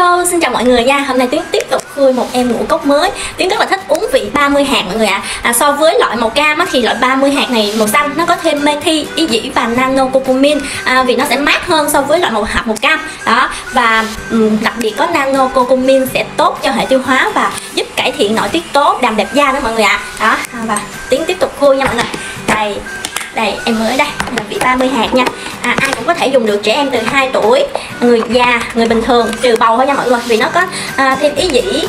Hello, xin chào mọi người nha. Hôm nay Tuyến tiếp tục khui một em ngũ cốc mới. Tuyến rất là thích uống vị 30 hạt mọi người ạ. À. à, So với loại màu cam á, thì loại 30 hạt này màu xanh Nó có thêm methi, y dĩ và nano curcumin à, Vì nó sẽ mát hơn so với loại màu hạt màu cam. Đó Và um, đặc biệt có nano curcumin sẽ tốt cho hệ tiêu hóa Và giúp cải thiện nội tiết tố, đàm đẹp da đó mọi người ạ. À. Đó, và Tuyến tiếp tục khui nha mọi người. Đây, đây em mới đây là vị 30 hạt nha à, ai cũng có thể dùng được trẻ em từ 2 tuổi người già người bình thường trừ bầu thôi nha mọi người vì nó có à, thêm ý dĩ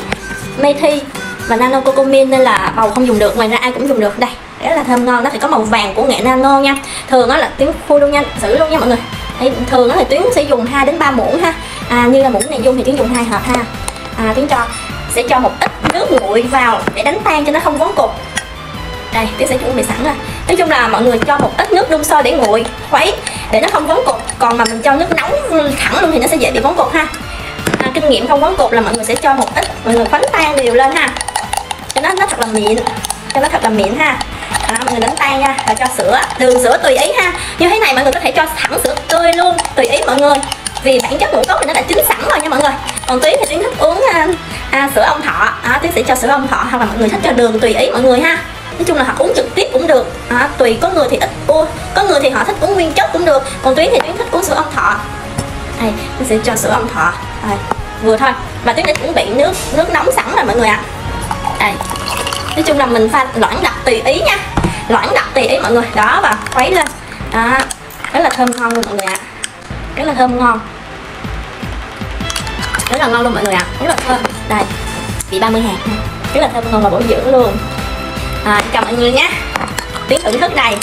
methi và nano cocomin nên là bầu không dùng được ngoài ra ai cũng dùng được. Đây rất là thơm ngon nó phải có màu vàng của nghệ nano nha. Thường đó là tiếng khui luôn nha xử luôn nha mọi người. Thì thường đó thì tuyến sẽ dùng 2 đến 3 muỗng ha. À, như là muỗng này dung thì tuyến dùng hai hộp ha. À, tuyến cho sẽ cho một ít nước nguội vào để đánh tan cho nó không vón cục. Đây tuyến sẽ chuẩn bị sẵn rồi. Nói chung là mọi người cho một ít nước đun sôi để nguội khuấy để nó không vón cục còn mà mình cho nước nóng thẳng luôn thì nó sẽ dễ bị vón cục ha. À, kinh nghiệm không vón cục là mọi người sẽ cho một ít mọi người khuấy tan đều lên ha. Cho nó nó thật là mịn. Cho nó thật là mịn ha. Đó, mọi người đánh tan nha và cho sữa. Đường sữa tùy ý ha. Như thế này mọi người có thể cho thẳng sữa tươi luôn tùy ý mọi người. Vì bản chất ngũ cốc thì nó đã chín sẵn rồi nha mọi người. Còn tuyến thì tuyến thích uống à, à, sữa ông thọ. À, tuyến sẽ cho sữa ông thọ hoặc là mọi người thích cho đường tùy ý mọi người ha. Nói chung là họ uống trực tiếp cũng được à, tùy có người thì ít. Uống có người thì họ thích uống nguyên chất cũng được. Còn tuyến thì tuyến thích uống sữa ông thọ. Đây mình sẽ cho sữa ông thọ. Đây, vừa thôi. Và tuyến đã chuẩn bị nước nước nóng sẵn rồi mọi người ạ. À. đây. Nói chung là mình pha loãng đặc tùy ý nha. Loãng đặc tùy ý mọi người. Đó và khuấy lên. Đó. Rất là thơm ngon luôn mọi người ạ. À. rất là thơm ngon. Rất là ngon luôn mọi người ạ. À. rất là thơm. Đây. Vị 30 hạt rất là thơm ngon và bổ dưỡng luôn. À, chào mọi người nhé tiết thưởng thức này.